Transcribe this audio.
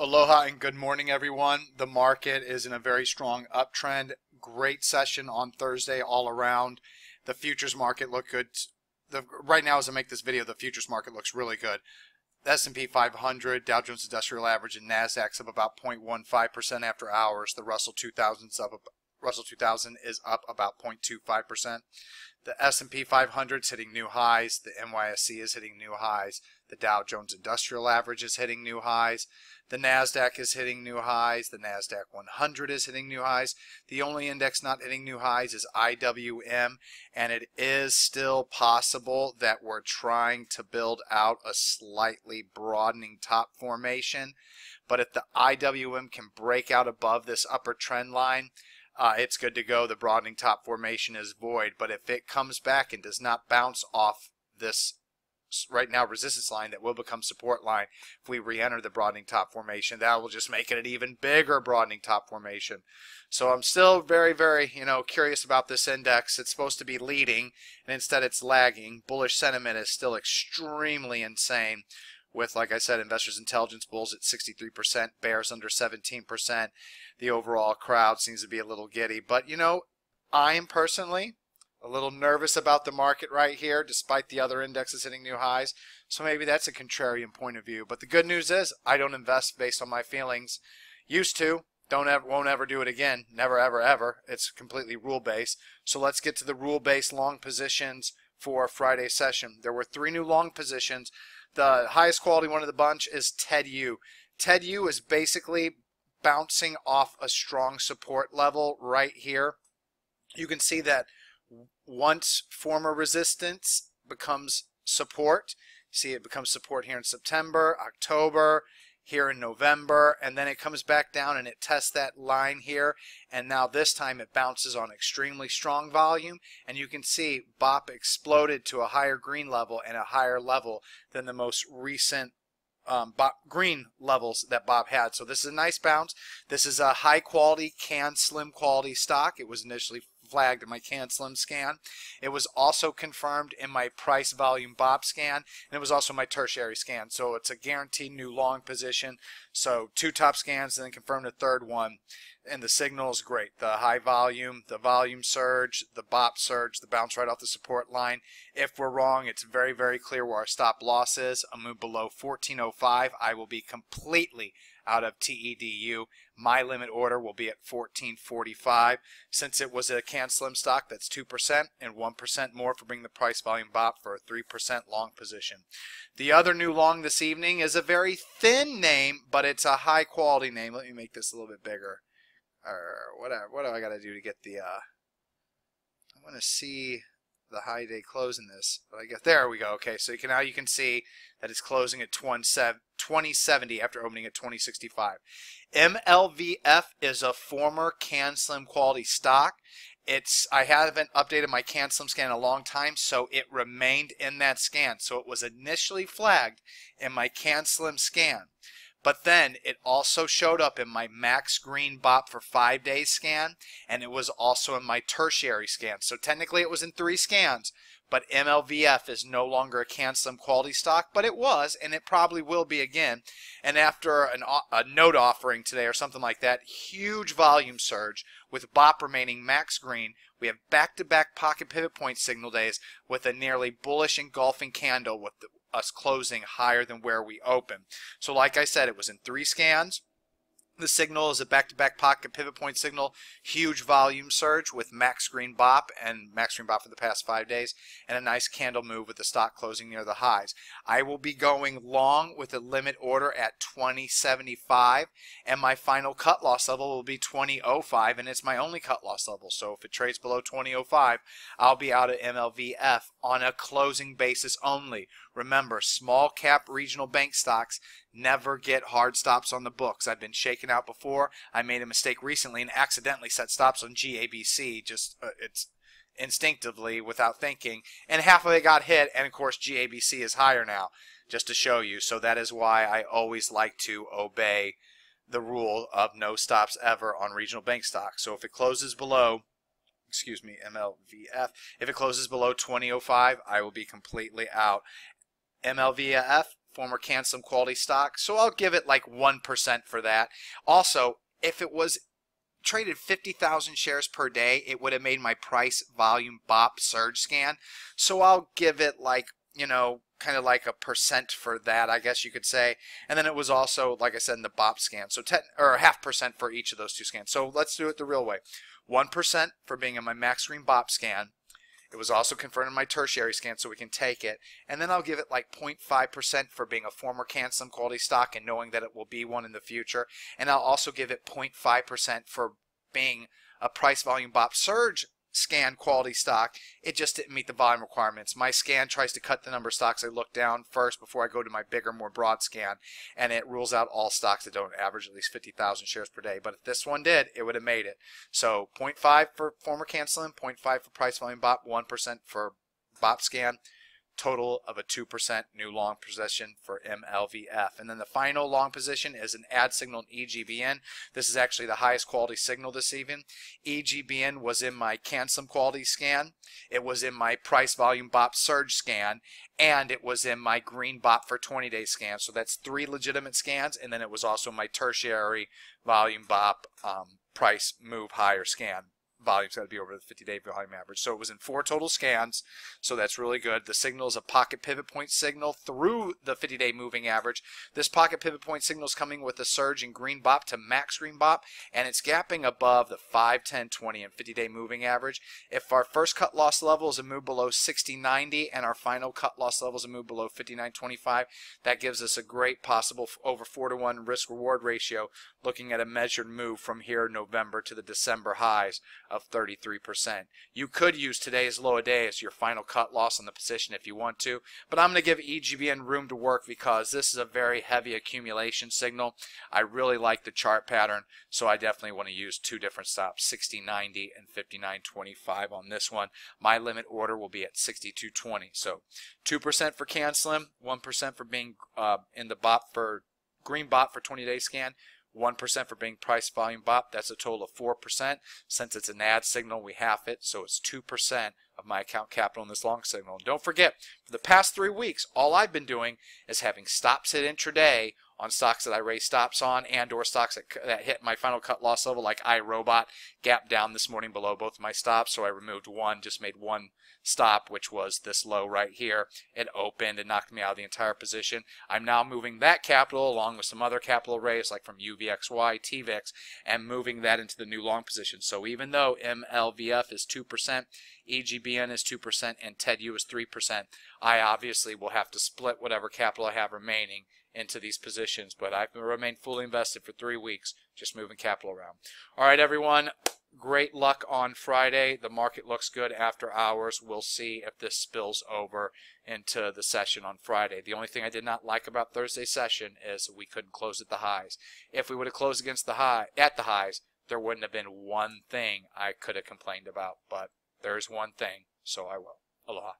Aloha and good morning, everyone. The market is in a very strong uptrend. Great session on Thursday all around. The futures market look good. The, right now, as I make this video, the futures market looks really good. S&P 500, Dow Jones Industrial Average, and Nasdaq's up about 0.15% after hours. The Russell 2000's up. Russell 2000 is up about 0.25%. The S&P 500 is hitting new highs. The NYSE is hitting new highs. The Dow Jones Industrial Average is hitting new highs. The NASDAQ is hitting new highs. The NASDAQ 100 is hitting new highs. The only index not hitting new highs is IWM, and it is still possible that we're trying to build out a slightly broadening top formation. But if the IWM can break out above this upper trend line, uh, it's good to go. The broadening top formation is void. But if it comes back and does not bounce off this right now resistance line that will become support line if we re-enter the broadening top formation. That will just make it an even bigger broadening top formation. So I'm still very very you know curious about this index. It's supposed to be leading and instead it's lagging. Bullish sentiment is still extremely insane with like I said investors intelligence bulls at 63% bears under 17% the overall crowd seems to be a little giddy. But you know I am personally a little nervous about the market right here, despite the other indexes hitting new highs. So maybe that's a contrarian point of view. But the good news is I don't invest based on my feelings. Used to. Don't ever, won't ever do it again. Never, ever, ever. It's completely rule based. So let's get to the rule based long positions for Friday session. There were three new long positions. The highest quality one of the bunch is TEDU. Ted U is basically bouncing off a strong support level right here. You can see that once former resistance becomes support, see it becomes support here in September, October, here in November, and then it comes back down and it tests that line here, and now this time it bounces on extremely strong volume, and you can see BOP exploded to a higher green level and a higher level than the most recent um, BOP green levels that Bob had. So this is a nice bounce. This is a high quality can slim quality stock. It was initially flagged in my CAN Slim scan. It was also confirmed in my price volume BOP scan, and it was also my tertiary scan. So it's a guaranteed new long position. So two top scans, and then confirmed a third one. And the signal is great. The high volume, the volume surge, the BOP surge, the bounce right off the support line. If we're wrong, it's very, very clear where our stop loss is. A move below 1405, I will be completely out of TEDU. My limit order will be at 1445. Since it was a can slim stock, that's 2% and 1% more for bringing the price volume BOP for a 3% long position. The other new long this evening is a very thin name, but it's a high quality name. Let me make this a little bit bigger. Or whatever. What do I got to do to get the, uh, I want to see the high day close in this. But I guess there we go. Okay, so you can now you can see that it's closing at 2070 after opening at 2065. MLVF is a former CAN Slim quality stock. It's I haven't updated my CAN Slim scan in a long time, so it remained in that scan. So it was initially flagged in my CAN Slim scan. But then it also showed up in my max green BOP for five days scan, and it was also in my tertiary scan. So technically it was in three scans, but MLVF is no longer a CAN Slim quality stock, but it was, and it probably will be again. And after an, a note offering today or something like that, huge volume surge with BOP remaining max green. We have back-to-back pocket pivot point signal days with a nearly bullish engulfing candle with the, us closing higher than where we open. So like I said, it was in three scans. The signal is a back-to-back pocket pivot point signal, huge volume surge with max green bop and max green bop for the past five days, and a nice candle move with the stock closing near the highs. I will be going long with a limit order at 2075, and my final cut loss level will be 2005, and it's my only cut loss level. So if it trades below 2005, I'll be out at MLVF on a closing basis only. Remember, small cap regional bank stocks never get hard stops on the books. I've been shaken out before. I made a mistake recently and accidentally set stops on GABC. Just uh, it's instinctively without thinking, and half of it got hit. And of course, GABC is higher now, just to show you. So that is why I always like to obey the rule of no stops ever on regional bank stocks. So if it closes below excuse me, MLVF. If it closes below 2005, I will be completely out. MLVF former CAN Slim quality stock. So I'll give it like 1% for that. Also, if it was traded 50,000 shares per day, it would have made my price volume BOP surge scan. So I'll give it like, you know, kind of like a percent for that, I guess you could say. And then it was also, like I said, in the BOP scan. So 10 or half percent for each of those two scans. So let's do it the real way. 1% for being in my max green BOP scan. It was also confirmed in my tertiary scan, so we can take it. And then I'll give it like 0.5% for being a former CAN Slim quality stock and knowing that it will be one in the future. And I'll also give it 0.5% for being a price volume BOP surge scan quality stock. It just didn't meet the volume requirements. My scan tries to cut the number of stocks I look down first before I go to my bigger, more broad scan, and it rules out all stocks that don't average at least 50,000 shares per day. But if this one did, it would have made it. So 0.5 for former CAN Slim, 0.5 for price volume BOP, 1% for BOP scan total of a 2% new long position for MLVF. And then the final long position is an add signal in EGBN. This is actually the highest quality signal this evening. EGBN was in my CAN Slim quality scan. It was in my price volume BOP surge scan. And it was in my green BOP for 20 day scan. So that's three legitimate scans. And then it was also my tertiary volume BOP um, price move higher scan volume's got to be over the 50 day volume average. So it was in four total scans, so that's really good. The signal is a pocket pivot point signal through the 50 day moving average. This pocket pivot point signal is coming with a surge in green BOP to max green BOP, and it's gapping above the 5, 10, 20, and 50 day moving average. If our first cut loss level is a move below 60.90 and our final cut loss level is a move below 59.25, that gives us a great possible over 4 to 1 risk reward ratio looking at a measured move from here November to the December highs of 33%. You could use today's low a day as your final cut loss on the position if you want to, but I'm going to give EGBN room to work because this is a very heavy accumulation signal. I really like the chart pattern, so I definitely want to use two different stops, 60.90 and 59.25 on this one. My limit order will be at 62.20. So 2% for CAN Slim, 1% for being uh, in the BOP for green BOP for 20 day scan, 1% for being price volume BOP. That's a total of 4%. Since it's an add signal, we half it, so it's 2% of my account capital in this long signal. And don't forget, for the past three weeks, all I've been doing is having stops hit intraday on stocks that I raise stops on and or stocks that, that hit my final cut loss level like iRobot gap down this morning below both my stops so I removed one just made one stop which was this low right here. It opened and knocked me out of the entire position. I'm now moving that capital along with some other capital raise like from UVXY TVIX and moving that into the new long position. So even though MLVF is 2% EGBN is 2% and TEDU is 3% I obviously will have to split whatever capital I have remaining into these positions, but I've remained fully invested for three weeks, just moving capital around. All right, everyone. Great luck on Friday. The market looks good after hours. We'll see if this spills over into the session on Friday. The only thing I did not like about Thursday's session is we couldn't close at the highs. If we would have closed against the high at the highs, there wouldn't have been one thing I could have complained about. But there's one thing, so I will. Aloha.